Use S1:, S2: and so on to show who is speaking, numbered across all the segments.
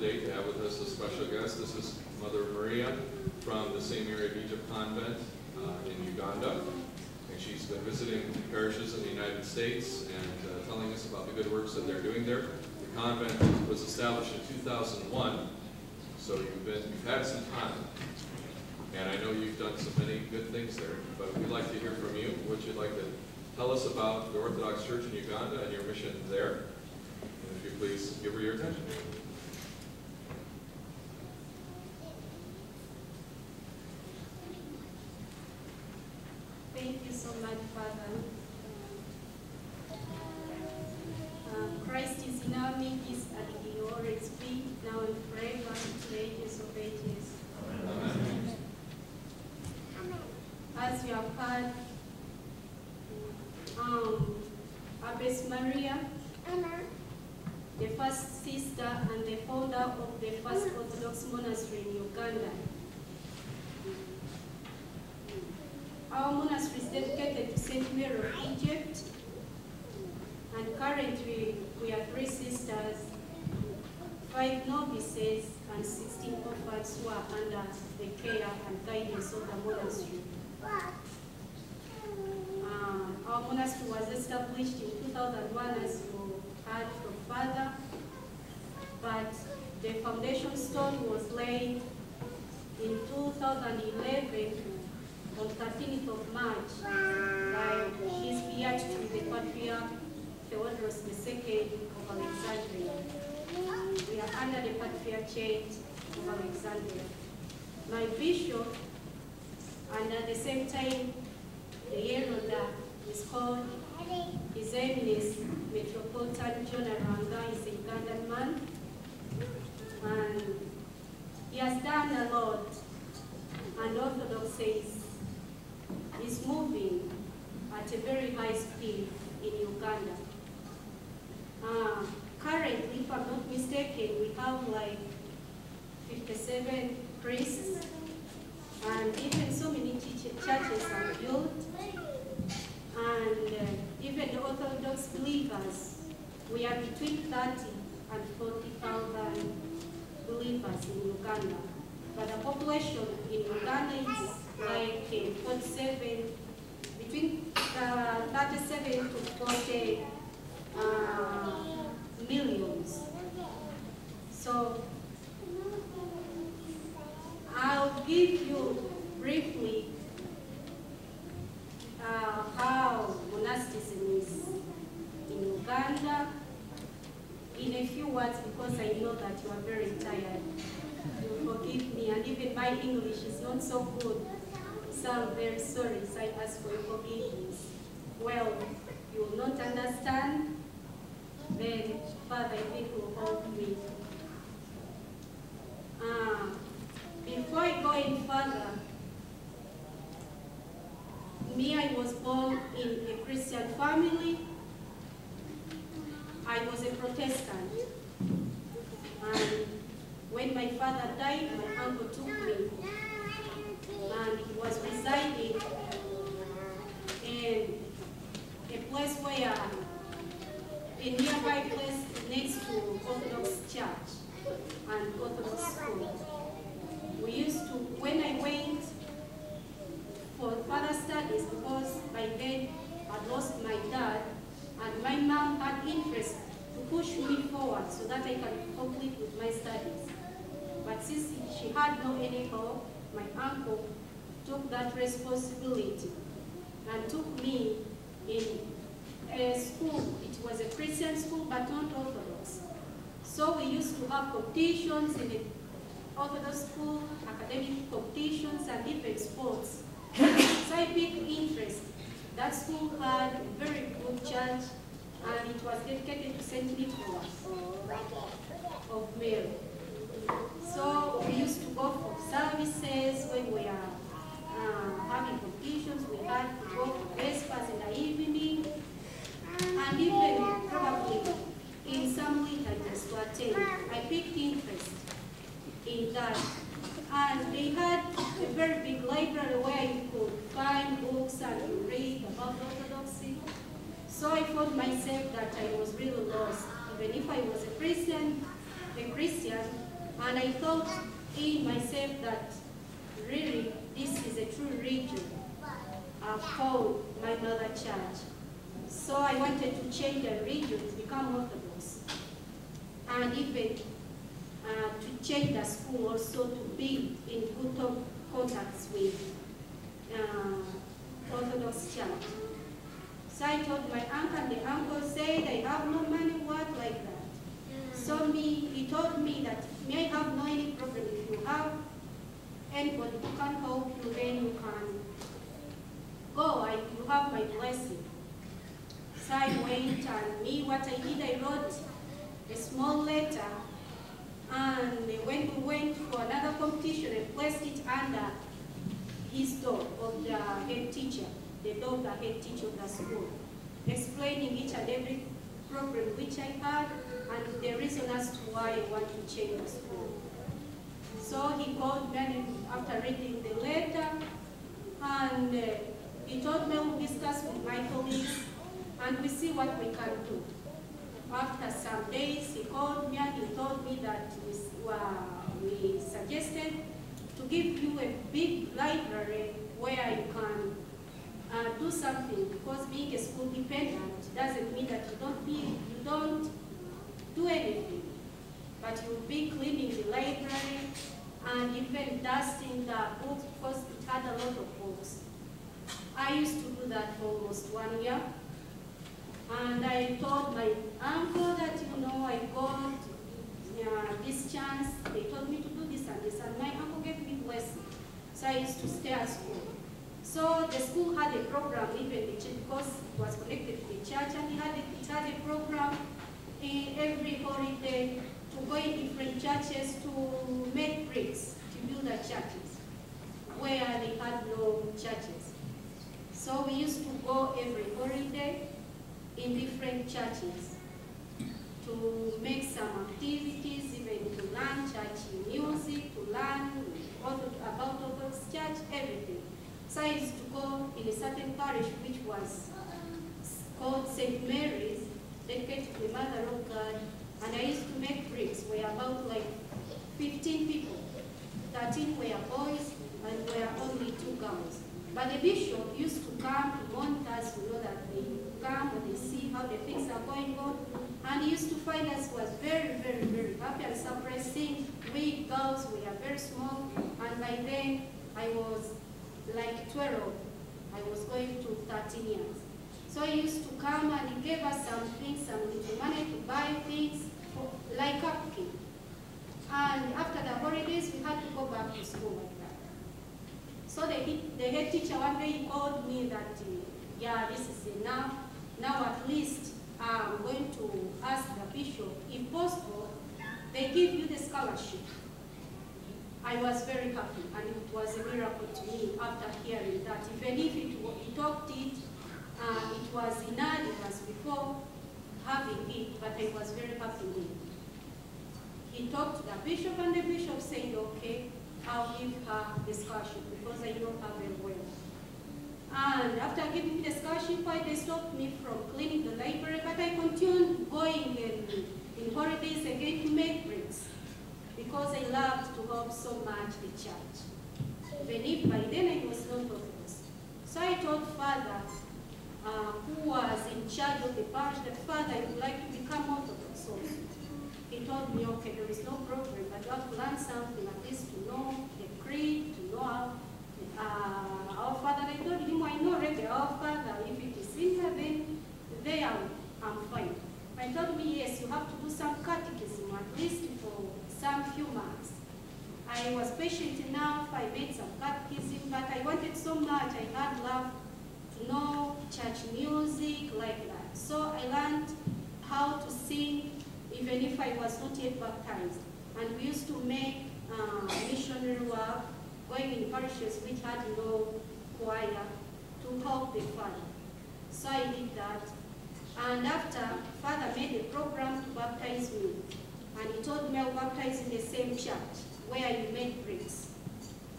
S1: today to have with us a special guest. This is Mother Maria from the St. Mary of Egypt Convent uh, in Uganda. And she's been visiting parishes in the United States and uh, telling us about the good works that they're doing there. The convent was established in 2001, so you've been, you've had some time. And I know you've done so many good things there, but we'd like to hear from you, what you'd like to tell us about the Orthodox Church in Uganda and your mission there. And if you please give her your attention.
S2: Thank you so much, Father. Um, Christ is in our midst and he will always be now and forever to the ages of ages.
S1: Amen.
S2: As you have heard, um, Abbess Maria, the first sister and the founder of the first Orthodox monastery in Uganda. Our monastery is dedicated to St. Mary of Egypt, and currently we are three sisters, five novices, and 16 orphans who are under the care and guidance of the monastery. Um, our monastery was established in 2001 as you heard from Father, but the foundation stone was laid in 2011 on 13th of March by His Beatitude the Patriarch Theodoros II of Alexandria. We are under the Patriarchate of Alexandria. My bishop, and at the same time, the Yeroda is called His Eminence Metropolitan Jonah Lwanga is a Ugandan man, and he has done a lot, and Orthodox says is moving at a very high speed in Uganda. Uh, currently, if I'm not mistaken, we have like 57 priests, and even so many churches are built, and uh, even Orthodox believers, we are between 30 and 40,000 believers in Uganda. But the population in Uganda is like uh, 47, between uh, 37 to 40 uh, millions. So I'll give you briefly uh, how monasticism is in Uganda in a few words because I know that you are very tired. You forgive me, and even my English is not so good. So I'm very sorry, so I ask for your forgiveness. Well, you will not understand, then Father, I think will help me. Uh, before I go any further, me, I was born in a Christian family. I was a Protestant. And when my father died, my uncle took me. And he was residing in a place where, a nearby place next to Orthodox Church and Orthodox school. We used to, when I went for further studies, because by then I lost my dad, and my mom had interest to push me forward so that I can complete with my studies. But since she had no any help, my uncle took that and took me in a school. It was a Christian school, but not Orthodox. So we used to have competitions in the Orthodox school, academic competitions, and different sports. So I picked interest. That school had a very good church, and it was dedicated to St. Nicholas of Myra. So we used to go for services when we are uh, having competitions. We had to go for vespers in the evening, and even probably in some liturgies to attend. I picked interest in that. And they had a very big library where you could find books and read about Orthodoxy. So I found myself that I was really lost. Even if I was a Christian, a Christian, And I thought in myself that really this is a true region uh, called my mother church. So I wanted to change the region to become Orthodox. And even uh, to change the school also to be in good contacts with uh, Orthodox church. So I told my uncle, and the uncle said, I have no money, what like that. So me, he told me that may have no any problem if you have anybody who can help you, then you can go, I, you have my blessing. So I went and me, what I did, I wrote a small letter and when we went for another competition, I placed it under his door of the head teacher, the door of the head teacher of the school, explaining each and every problem which I had and the reason as to why I want to change the school. So he called me after reading the letter and uh, he told me we'll discuss with my colleagues and we see what we can do. After some days, he called me and he told me that we, wa- we suggested to give you a big library where you can uh, do something because being a school dependent doesn't mean that you don't be, you don't do anything, but you'll be cleaning the library and even dusting the books because it had a lot of books. I used to do that for almost one year. And I told my uncle that, you know, I got uh, this chance. They told me to do this and this, and my uncle gave me blessing. So I used to stay at school. So the school had a program, even the church, because it was connected to the church, and it had a, it had a program in every holiday to go in different churches to make bricks to build the churches where they had no churches. So we used to go every holiday in different churches to make some activities, even to learn church music, to learn about Orthodox church, everything. So I used to go in a certain parish which was called St. Mary's, dedicated to the Mother of God, and I used to make bricks. We are about like 15 people. 13 were boys and we were only two girls. But the bishop used to come to monitor us to know that they come and they see how the things are going on. And he used to find us was very, very, very happy and surprised seeing we girls, we are very small. And by then I was like 12. I was going to 13 years. So he used to come and he gave us some things, some little money to buy things like cupcake. And after the holidays, we had to go back to school like that. So the, the head teacher one day called me that, yeah, this is enough. Now at least I'm going to ask the bishop, if possible, they give you the scholarship. I was very happy, and it was a miracle to me after hearing that. Even if it, it, uh, it was in advance before having it, but I was very happy with it. He talked to the bishop, and the bishop said, okay, I'll give her the scholarship because I know her very well. And after giving the scholarship, they stopped me from cleaning the library, but I continued going in, in holidays again to make bricks because I loved to help so much the church. Even if by then I was not Orthodox. So I told Father, uh, who was in charge of the parish, that Father, I would like to become Orthodox also. He told me, okay, there is no problem, but you have to learn something, at least to know the creed, to know how, uh, our Father. I told him, I know already our Father, if it is in heaven, there I'm fine. I told me, yes, you have to do some catechism, at least for some few months. I was patient enough, I made some catechism, but I wanted so much, I had love to know church music like that. So I learned how to sing even if I was not yet baptized. And we used to make uh, missionary work, going in parishes which had no choir to help the father. So I did that. And after, father made a program to baptize me. And he told me I'll baptize in the same church where you made bricks.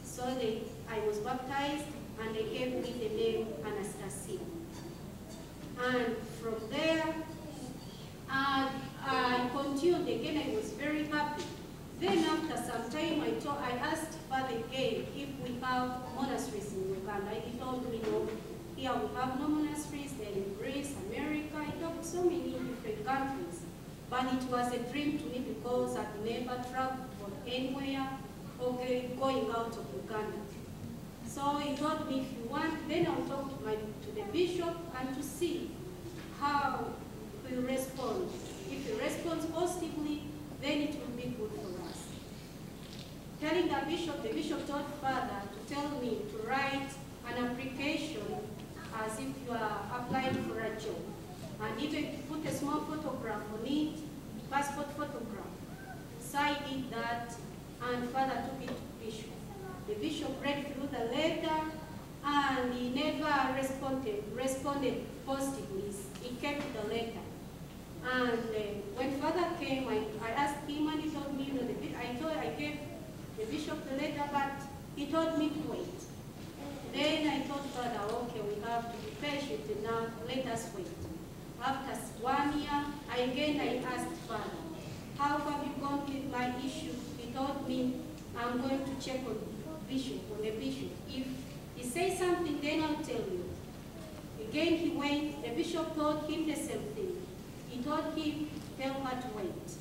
S2: So they, I was baptized and they gave me the name Anastasia. And from there, uh, and continued again. I was very happy. Then after some time, I, told, I asked Father again if we have monasteries in Uganda. He told me no. Here we have no monasteries. They in Greece, America. He talked so many different countries. But it was a dream to me because I've never traveled from anywhere okay, going out of Uganda. So he told me, if you want, then I'll talk to, my, to the bishop and to see how he responds respond. Responds positively, then it will be good for us. Telling the bishop, the bishop told father to tell me to write an application as if you are applying for a job. And even put a small photograph on it, passport photograph. Did that, and father took it to bishop. The bishop read through the letter, and he never responded, responded positively. He kept the letter. And uh, when father came, I, I asked him, and he told me, you know, the, I told, I gave the bishop the letter, but he told me to wait. Then I told father, okay, we have to be patient now, let us wait. After one year, I again I asked father, how have you gone with my issue? He told me, I'm going to check on bishop, on the bishop. If he says something, then I'll tell you. Again he went, the bishop told him the same thing. He told him, tell her to wait.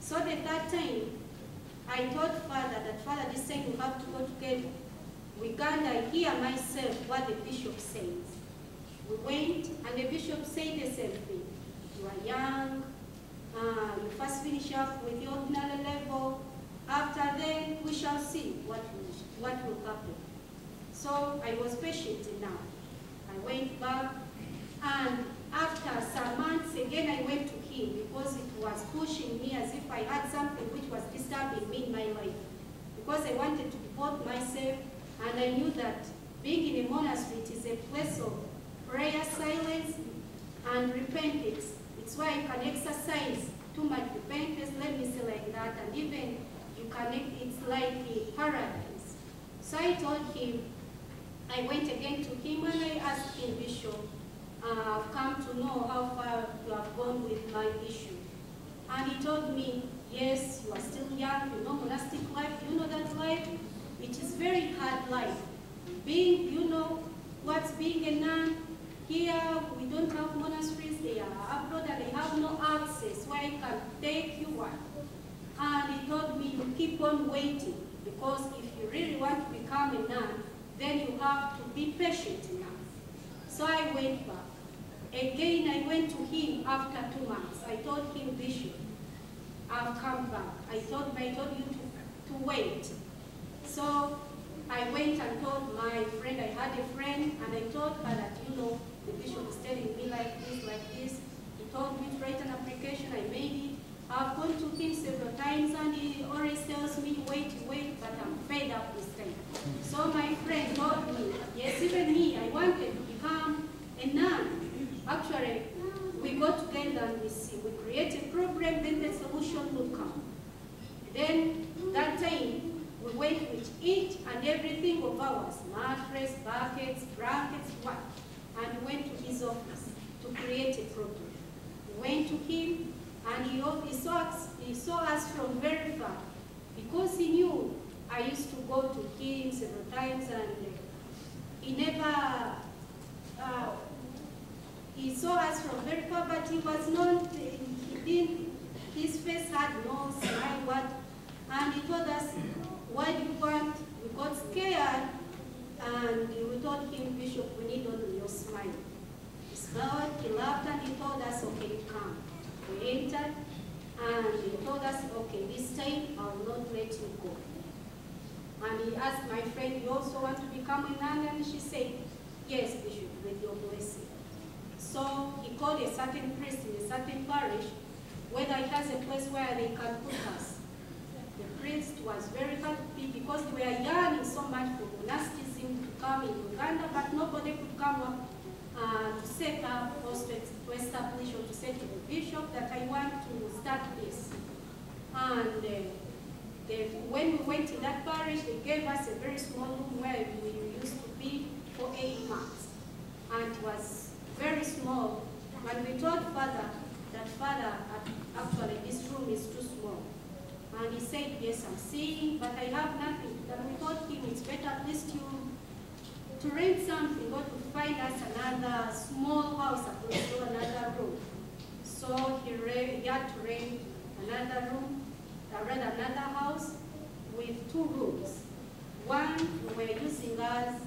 S2: So the third time, I told father that father, this time you have to go to get Uganda, hear myself what the bishop says. We went, and the bishop said the same thing. You are young, uh, you first finish up with the ordinary level. After then, we shall see what will, what will happen. So I was patient enough. I went back, and after some months, again I went to him because it was pushing me as if I had something which was disturbing me in my life. Because I wanted to devote myself, and I knew that being in a monastery is a place of prayer, silence, and repentance. It's where you can exercise too much repentance, let me say like that, and even you can, it's like a paradise. So I told him, I went again to him and I asked him, Bishop, uh, I've come to know how far you have gone with my issue. And he told me, yes, you are still young, you know monastic life, you know that life, it is very hard life. Being, you know, what's being a nun, here we don't have monasteries, they are abroad and they have no access where you can take you one. And he told me, you keep on waiting, because if you really want to become a nun, then you have to be patient enough. So I went back. Again, I went to him after two months. I told him, Bishop, I've come back. I told, I told you to, to wait. So I went and told my friend, I had a friend, and I told her that, you know, the bishop is telling me like this, like this. He told me to write an application, I made it. I've gone to him several times and he always tells me, wait, wait, but I'm fed up this time. So my friend told me, yes, even me, I wanted to become a nun. Actually, we go together and we see, we create a program, then the solution will come. Then that time, we went with each and everything of ours, mattress, buckets, blankets, what, and went to his office to create a program. We went to him, and he, he, saw us, he saw us from very far, because he knew I used to go to him several times, and he never, uh, he saw us from very far, but he was not, he didn't, his face had no smile, what, and he told us, why do you want, we got scared, and we told him, Bishop, we need only your smile. He smiled, he laughed, and he told us, okay, come. We entered, and he told us, okay, this time I will not let you go. And he asked my friend, you also want to become a nun? And she said, yes, Bishop, with your blessing. So he called a certain priest in a certain parish, whether he has a place where they can put us. The priest was very happy because we were yearning so much for monasticism to come in Uganda, but nobody could come up uh, to set up or to, establish or to say to the bishop that I want to start this. And uh, they, when we went to that parish, they gave us a very small room where we used to be for eight months. And it was very small. And we told Father that, Father, actually this room is too small. And he said, yes, I'm seeing, but I have nothing. Then we told him it's better at least you to rent something or to find us another small house across to another room. So he, he had to rent another room, uh, rather another house with two rooms. One we were using as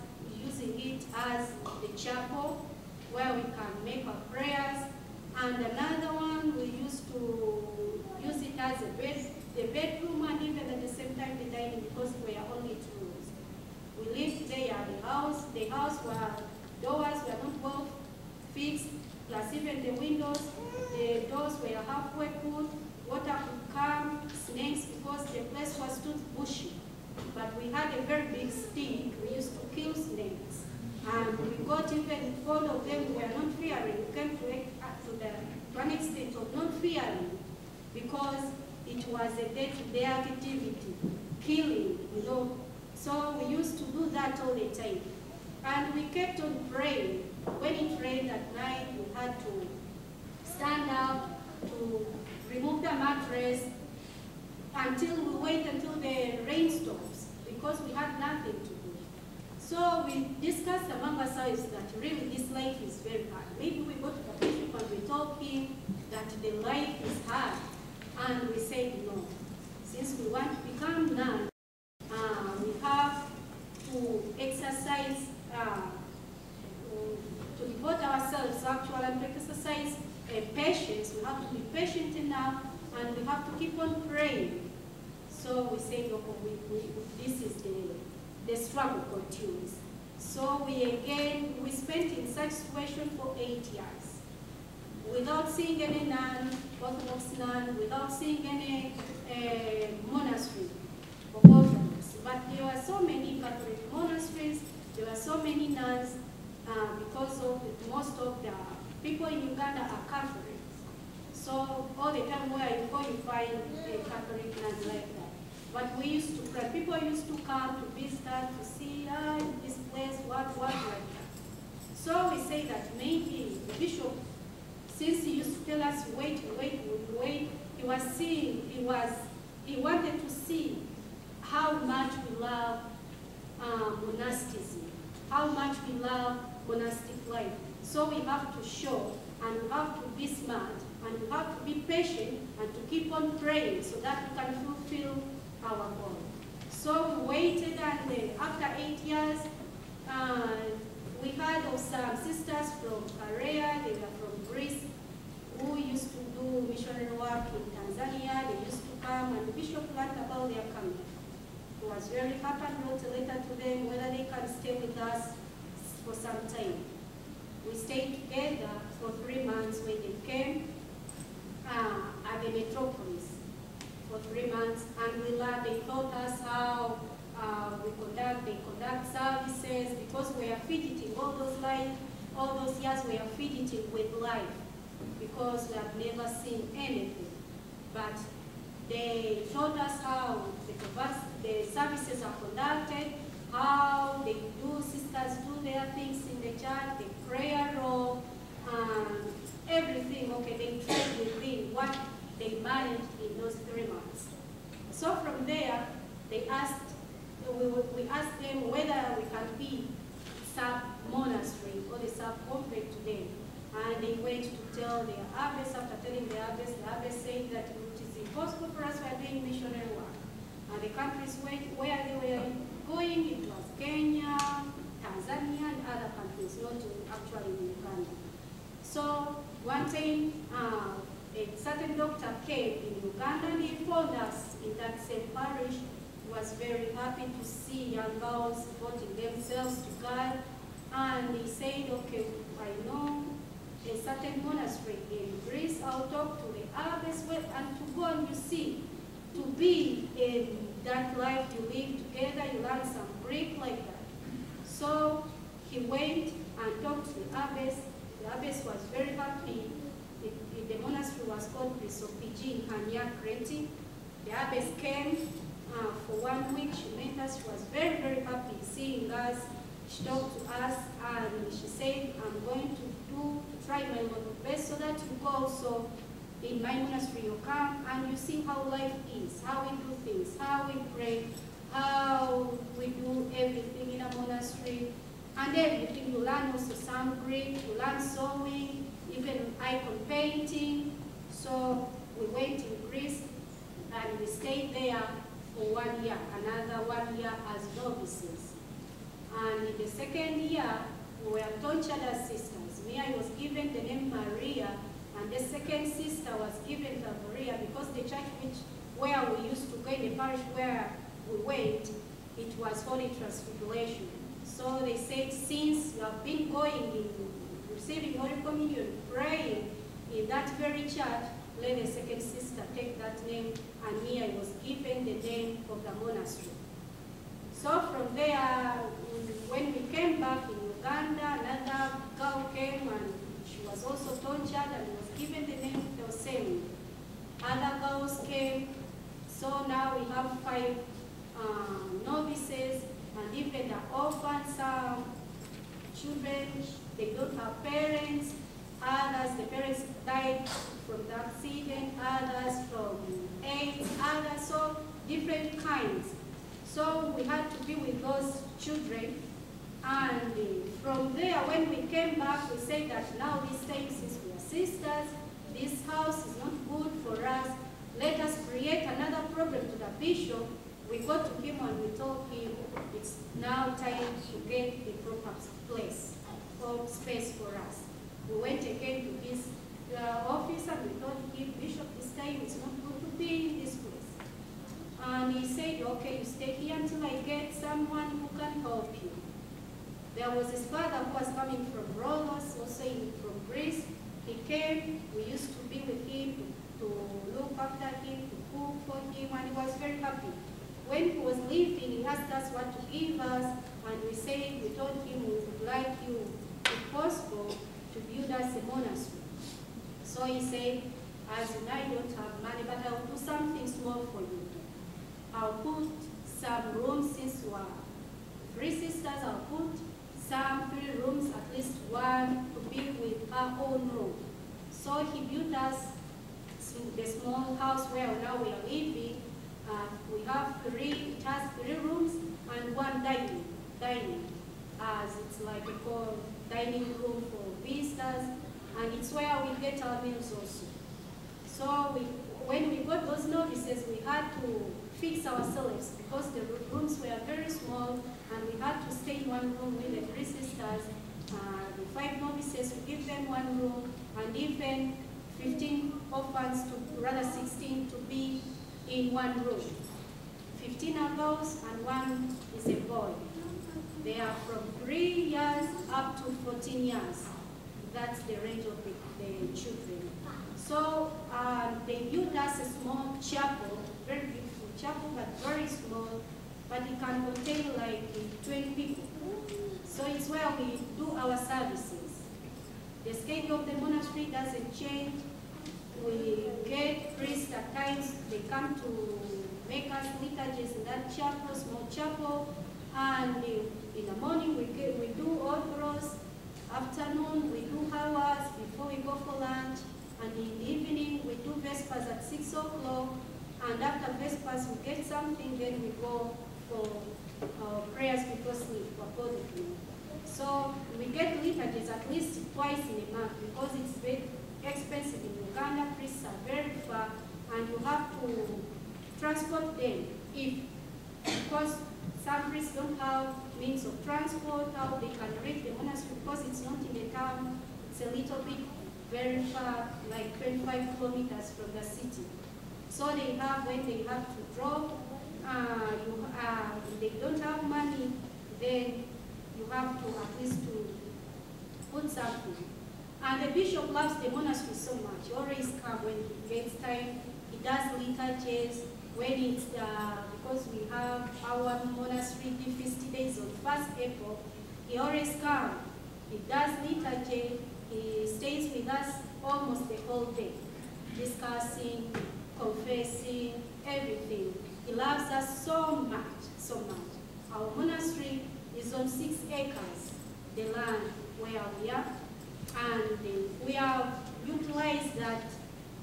S2: using it as the chapel where we can make our prayers, and another one we used to use it as a bed, the bedroom, and even at the same time the dining because we are only two rooms. We lived there at the house. The house were doors were not well fixed, plus even the windows, the doors were halfway put. Water could come, snakes because the place was too bushy. But we had a very big stick. We used to kill snakes. And we got even fond of them. We were not fearing. We came to, it- uh, to the an extent of not fearing because it was a day-to-day activity, killing, you know. So we used to do that all the time. And we kept on praying. When it rained at night, we had to stand up to remove the mattress until we wait until the rain stops because we had nothing to do. So we discussed among ourselves that really this life is very hard. Maybe we go to the bishop and we told him that the life is hard. And we said no. Since we want to become nuns, uh, we have to exercise, uh, to devote ourselves actually and exercise uh, patience. We have to be patient enough and we have to keep on praying. So we say, look, we, we, this is the, the struggle continues. So we again, we spent in such situation for eight years without seeing any nun, Orthodox nun, without seeing any uh, monastery of Orthodox. But there were so many Catholic monasteries, there were so many nuns, uh, because of most of the people in Uganda are Catholics. So all the time where you go, you find a Catholic nun like that. But we used to pray. People used to come to visit us to see ah, this place, what, what, like that. So we say that maybe the bishop, since he used to tell us wait, wait, wait, he was seeing, he was, he wanted to see how much we love um, monasticism, how much we love monastic life. So we have to show and we have to be smart and we have to be patient and to keep on praying so that we can fulfill our goal. So we waited and after eight years, uh, we of some sisters from Korea, they were from Greece, who used to do missionary work in Tanzania. They used to come and the bishop learned about their coming. He was very happy and wrote a letter to them whether they can stay with us for some time. We stayed together for three months when they came uh, at the metropolis for three months, and we learned, they taught us how uh, we conduct, they conduct services, because we are fidgeting all those life, all those years we are fidgeting with life, because we have never seen anything. But they taught us how the, the services are conducted, how they do, sisters do their things in the church, the prayer roll, um, everything, okay, they tried within what they managed in those three months. So from there, they asked, we, we asked them whether we can be sub-monastery or the sub-convent to them. And they went to tell their abbess, after telling the abbess, the abbess said that it is impossible for us, we are doing missionary work. And the countries where, where they were going, it was Kenya, Tanzania, and other countries, not actually in Uganda. So one time, uh, a certain doctor came in Uganda and he phoned us in that same parish. He was very happy to see young girls devoting themselves to God. And he said, okay, I know a certain monastery in Greece. I'll talk to the abbess well, and to go and you see, to be in that life you live together, you learn some Greek like that. So he went and talked to the abbess. The abbess was very happy. It, the monastery was called Chrysopigi in Chania, Crete. The abbess came uh, for one week. She met us. She was very, very happy seeing us. She talked to us and she said, I'm going to do, try my best so that you go also in my monastery, you come and you see how life is, how we do things, how we pray, how we do everything in a monastery. and everything. You learn also some Greek, you learn sewing, even icon painting. So we went in Greece and we stayed there for one year, another one year as novices. And in the second year, we were tonsured as sisters. Me, I was given the name Maria, and the second sister was given the Maria because the church which where we used to go in the parish where we went, it was Holy Transfiguration. So they said, since you have been going in receiving Holy Communion, praying in that very church, let the second sister take that name, and me, I was given the name of the monastery. So from there, when we came back in Uganda, another girl came and she was also tonsured and given the name Theosemi. Other girls came, so now we have five um, novices and even the orphans, some children, they don't have parents, others, the parents died from the accident, others from AIDS, others, so different kinds. So we had to be with those children. And from there, when we came back, we said that now this we are sisters, this house is not good for us. Let us create another problem to the bishop. We got to him and we told him it's now time to get the proper place or space for us. We went again to his uh, office and we told him, Bishop, this time it's not good to be in this place. And he said, okay, you stay here until I get someone who can help you. There was his father who was coming from Rhodos, also in, from Greece. He came, we used to be with him, to, to look after him, to cook for him, and he was very happy. When he was leaving, he asked us what to give us, and we said, we told him we would like you, if possible, to build us a monastery. So he said, as you know, I don't have money, but I'll do something small for you. I'll put some rooms since we are three sisters, I'll put some three rooms, at least one be with her own room. So he built us the small house where now we are living. Uh, we have three, it has three rooms and one dining, dining, as it's like a called dining room for visitors, and it's where we get our meals also. So we, when we got those novices, we had to fix ourselves because the rooms were very small and we had to stay in one room with the three sisters. Uh, the five novices, we give them one room and even 15 orphans, to rather 16, to be in one room. 15 are girls and one is a boy. They are from three years up to 14 years. That's the range of the, the children. So uh, they built us a small chapel, very beautiful chapel, but very small, but it can contain like 20 people. So it's where we do our services. The schedule of the monastery doesn't change. We get priests at times, they come to make us liturgies in that chapel, small chapel, and in the morning we, get, we do orthros, afternoon we do hours before we go for lunch, and in the evening we do vespers at 6 o'clock, and after vespers we get something, then we go for uh, prayers before sleep, for the So we get liturgies at least twice in a month because it's very expensive in Uganda, priests are very far, and you have to transport them if, because some priests don't have means of transport, how they can reach the monastery because it's not in the town, it's a little bit very far, like 25 kilometers from the city. So they have, when they have to drop, uh, you, uh, they don't have money, then you have to at least to put something. And the bishop loves the monastery so much. He always comes when he gets time. He does liturgies. When it's, uh, because we have our monastery feast days on 1st April, he always comes. He does liturgy. He stays with us almost the whole day, discussing, confessing, everything. He loves us so much, so much. Our monastery is on six acres, the land where we are, and we have utilized that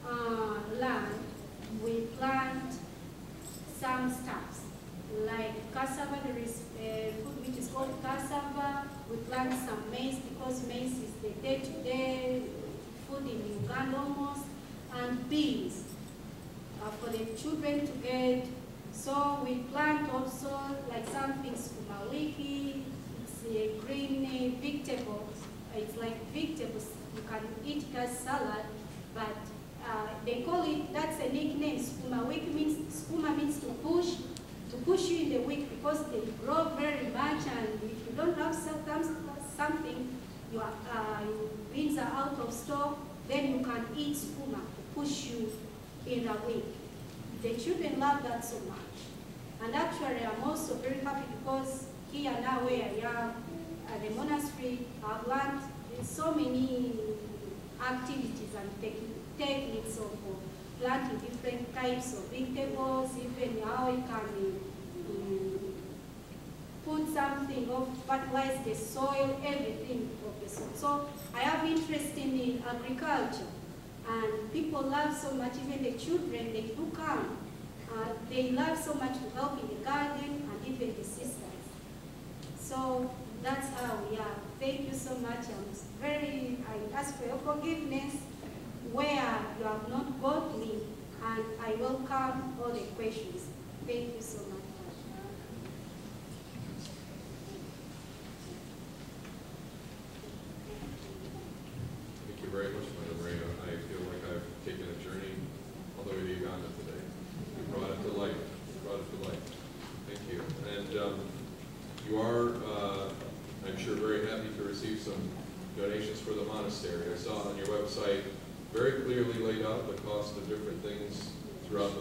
S2: uh, land. We plant some stuffs. like cassava, there is food which is called cassava. We plant some maize because maize is the day-to-day food in Uganda almost, and beans uh, for the children to get. So we plant also like something skuma it's a green uh, vegetable. It's like vegetables, you can eat it as salad, but uh, they call it, that's a nickname, skuma means, skuma means to push, to push you in the week because they grow very much. And if you don't have some- something, your uh, beans are out of stock, then you can eat skuma to push you in the week. The children love that so much. And actually, I'm also very happy because here now where I am, at the monastery, I've learned so many activities and tech- techniques of planting different types of vegetables, even how you can um, put something of fertilize the soil, everything of the soil. So I have interest in, in agriculture, and people love so much. Even the children, they do come. Uh, they love so much to help in the garden and even the sisters. So that's how we are. Thank you so much. I'm very. I ask for your forgiveness where you have not got me, and I welcome all the questions. Thank you so much.
S1: Thank you very much, Mother Maria. I feel like I've taken a journey all the way to Uganda today. You brought it to life. You brought it to life. Thank you. And um, you are, uh, I'm sure, very happy to receive some donations for the monastery. I saw on your website very clearly cost of different things throughout